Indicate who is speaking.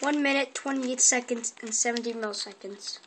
Speaker 1: 1 minute, 28 seconds, and 70 milliseconds.